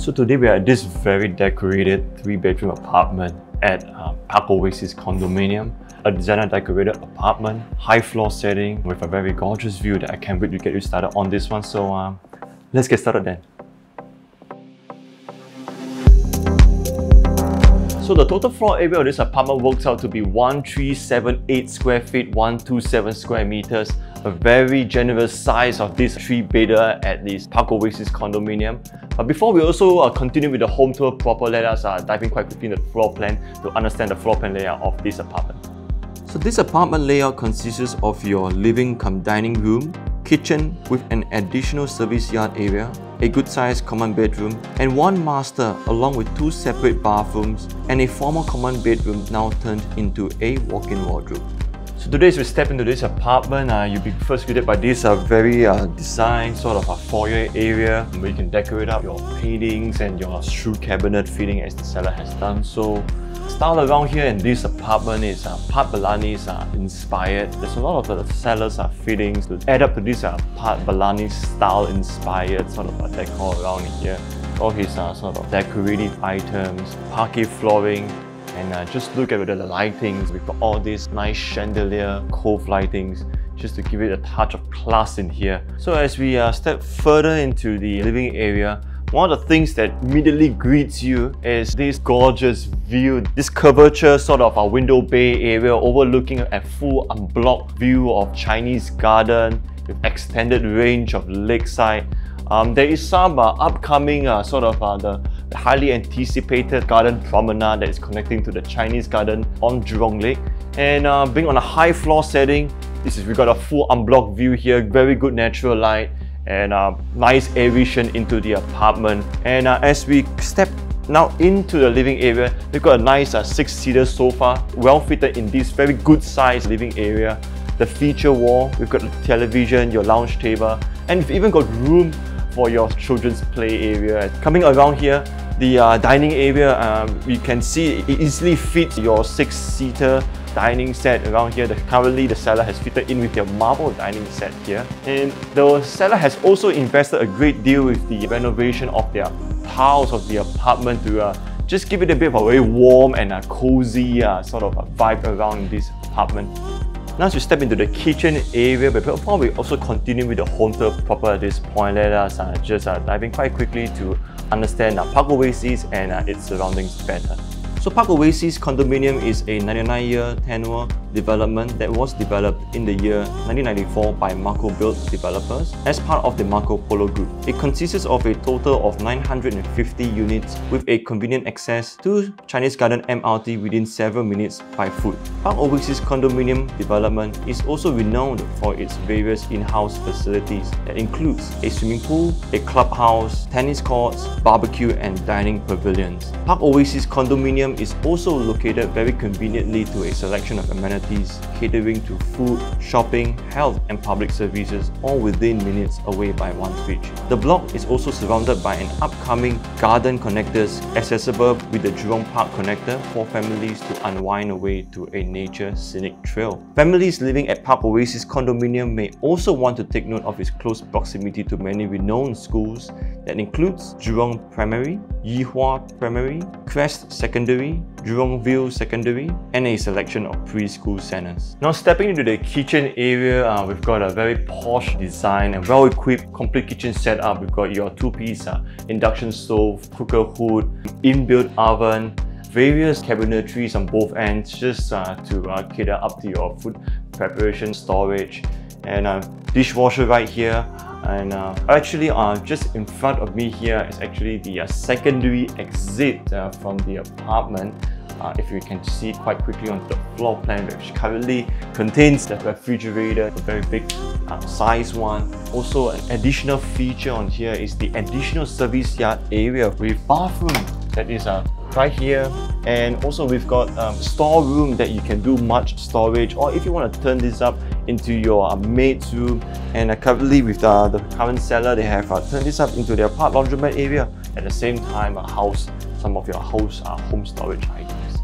So today we are at this very decorated three-bedroom apartment at uh, Parc Oasis Condominium. A designer decorated apartment, high floor setting with a very gorgeous view that I can't wait to get you started on this one. So um, let's get started then. So the total floor area of this apartment works out to be 1378 square feet, 127 square meters. A very generous size of this three-bedder at this Parc Oasis condominium. But before we also uh, continue with the home tour proper, let us uh, dive in quite quickly in the floor plan to understand the floor plan layout of this apartment. So this apartment layout consists of your living come dining room, kitchen with an additional service yard area, a good sized common bedroom, and one master along with two separate bathrooms and a former common bedroom now turned into a walk-in wardrobe. So today as we step into this apartment, uh, you'll be first greeted by this uh, very uh, designed sort of a foyer area where you can decorate up your paintings and your shoe cabinet fitting as the seller has done so style around here in this apartment is uh, part Balinese uh, inspired. There's a lot of the sellers uh, fittings to add up to this uh, Pat Bellani style inspired sort of a decor around here. All his uh, sort of decorative items, parquet flooring, and uh, just look at the lightings. We've got all these nice chandelier, cove lightings, just to give it a touch of class in here. So as we uh, step further into the living area, one of the things that immediately greets you is this gorgeous view, this curvature sort of a window bay area overlooking a full unblocked view of Chinese garden with extended range of lakeside. Um, there is some uh, upcoming uh, sort of uh, the, highly anticipated garden promenade that is connecting to the Chinese garden on Jurong Lake. And uh, being on a high floor setting, this is we got a full unblocked view here, very good natural light and uh, nice aeration into the apartment. And uh, as we step now into the living area, we've got a nice uh, six-seater sofa, well fitted in this very good sized living area. The feature wall, we've got the television, your lounge table, and we've even got room for your children's play area. Coming around here, the uh, dining area, um, you can see it easily fits your six-seater dining set around here. The, currently, the seller has fitted in with your marble dining set here. And the seller has also invested a great deal with the renovation of their tiles of the apartment to uh, just give it a bit of a very warm and a cozy uh, sort of a vibe around this apartment. Now as we step into the kitchen area, before we also continue with the home tour proper at this point, let us uh, just uh, dive in quite quickly to understand uh, Parc Oasis and uh, its surroundings better. So Parc Oasis condominium is a 99-year tenure development that was developed in the year 1994 by Marcobilt developers as part of the Marco Polo Group. It consists of a total of 950 units with a convenient access to Chinese Garden MRT within several minutes by foot. Parc Oasis condominium development is also renowned for its various in-house facilities that includes a swimming pool, a clubhouse, tennis courts, barbecue and dining pavilions. Parc Oasis condominium is also located very conveniently to a selection of amenities catering to food, shopping, health and public services all within minutes away by one switch. The block is also surrounded by an upcoming garden connectors accessible with the Jurong Park connector for families to unwind away to a nature scenic trail. Families living at Parc Oasis condominium may also want to take note of its close proximity to many renowned schools that includes Jurong Primary, Yuhua Primary, Crest Secondary, Jurongville Secondary, and a selection of preschool centers. Now stepping into the kitchen area, uh, we've got a very posh design and well-equipped complete kitchen setup. We've got your two-piece uh, induction stove, cooker hood, inbuilt oven, various cabinetries on both ends just uh, to uh, cater up to your food preparation, storage, and a dishwasher right here and uh, actually uh, just in front of me here is actually the uh, secondary exit uh, from the apartment. Uh, if you can see quite quickly on the floor plan which currently contains the refrigerator, a very big uh, size one. Also an additional feature on here is the additional service yard area with bathroom that is uh, right here. And also we've got um, storeroom that you can do much storage. Or if you want to turn this up into your uh, maid's room and uh, currently with the, the current seller they have uh, turned this up into their part laundromat area at the same time uh, house some of your house uh, home storage items.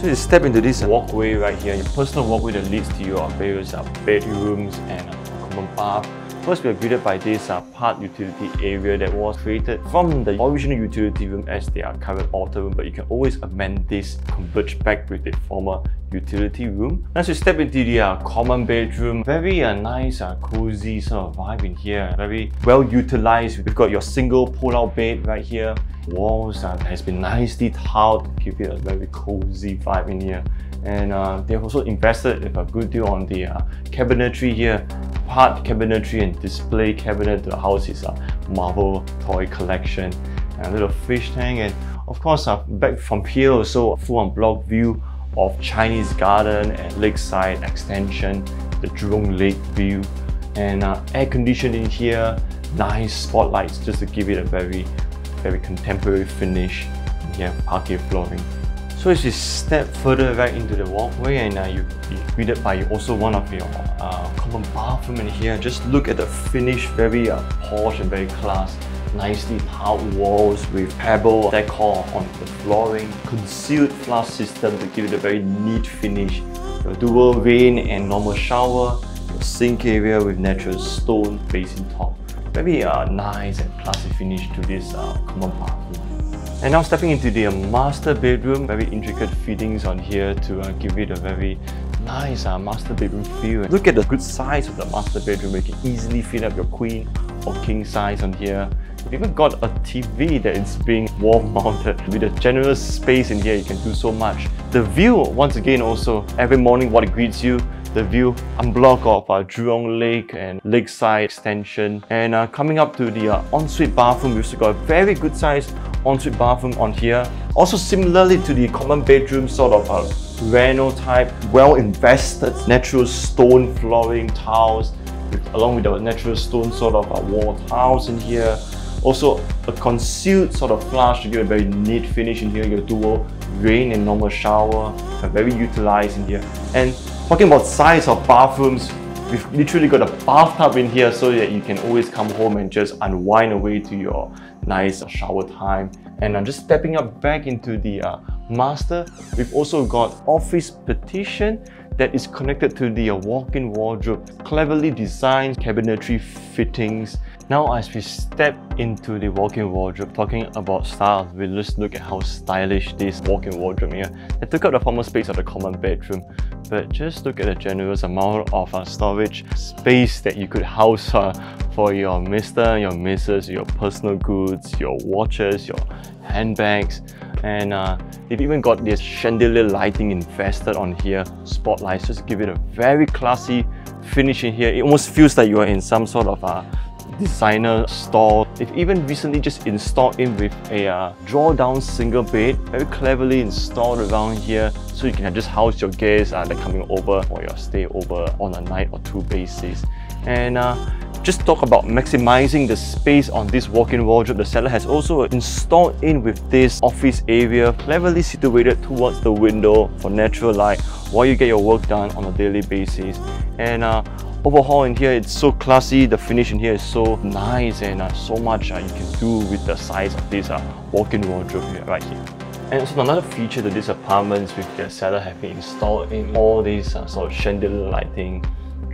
So you step into this walkway right here, your personal walkway that leads to your various uh, bedrooms and uh, common bath First, we are greeted by this uh, part utility area that was created from the original utility room as their current altar room, but you can always amend this, converge back with the former utility room. As you step into the uh, common bedroom, very uh, nice, uh, cozy sort of vibe in here. Very well utilized. We've got your single pull-out bed right here. Walls uh, has been nicely tiled to give it a very cozy vibe in here. And uh, they've also invested a good deal on the uh, cabinetry here. Part cabinetry and display cabinet to house is a Marvel toy collection. And a little fish tank and of course uh, back from here also a full on block view of Chinese Garden and Lakeside Extension, the Jurong Lake view, and uh, air conditioning here, nice spotlights just to give it a very, very contemporary finish. And here, parquet flooring. So as you step further back into the walkway and uh, you be greeted by also one of your uh, common bathroom in here. Just look at the finish, very uh, posh and very class nicely tiled walls with pebble decor on the flooring, concealed flush system to give it a very neat finish, your dual rain and normal shower, your sink area with natural stone facing top. Very uh, nice and classy finish to this uh, common bathroom. And now stepping into the master bedroom, very intricate fittings on here to uh, give it a very nice uh, master bedroom feel. Look at the good size of the master bedroom, you can easily fit up your queen or king size on here. We've even got a TV that is being wall mounted. With a generous space in here, you can do so much. The view, once again also, every morning what greets you, the view unblock of uh, Jurong Lake and Lakeside extension. And uh, coming up to the uh, ensuite bathroom, we've got a very good size ensuite bathroom on here. Also similarly to the common bedroom, sort of a Reno type, well invested natural stone flooring tiles, with, along with the natural stone sort of uh, wall tiles in here. Also a concealed sort of flush to give a very neat finish in here, your dual rain and normal shower, are very utilized in here. And talking about size of bathrooms, we've literally got a bathtub in here so that you can always come home and just unwind away to your nice shower time. And I'm just stepping up back into the uh, master. We've also got office partition that is connected to the uh, walk-in wardrobe, cleverly designed cabinetry fittings, now as we step into the walk-in wardrobe, talking about style, we just look at how stylish this walk-in wardrobe here. They took up the former space of the common bedroom, but just look at the generous amount of uh, storage space that you could house uh, for your mister, your missus, your personal goods, your watches, your handbags, and uh, they've even got this chandelier lighting invested on here, spotlights, just give it a very classy finish in here. It almost feels like you are in some sort of a uh, designer store. They've even recently just installed in with a uh, draw-down single bed, very cleverly installed around here so you can just house your guests uh, that coming over or your stay over on a night or two basis. And uh, just talk about maximizing the space on this walk-in wardrobe. The seller has also installed in with this office area, cleverly situated towards the window for natural light while you get your work done on a daily basis. And uh, overhaul in here it's so classy the finish in here is so nice and uh, so much uh, you can do with the size of this uh, walk-in wardrobe here, right here and so another feature that these apartments with the seller have been installed in all these uh, sort of chandelier lighting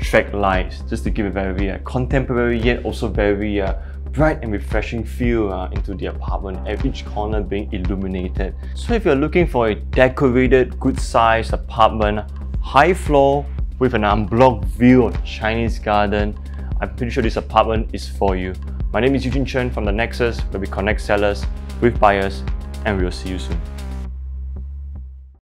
track lights just to give a very uh, contemporary yet also very uh, bright and refreshing feel uh, into the apartment, each corner being illuminated. So if you're looking for a decorated, good sized apartment, high floor, with an unblocked view of Chinese garden, I'm pretty sure this apartment is for you. My name is Eugene Chen from The Nexus, where we connect sellers with buyers, and we'll see you soon.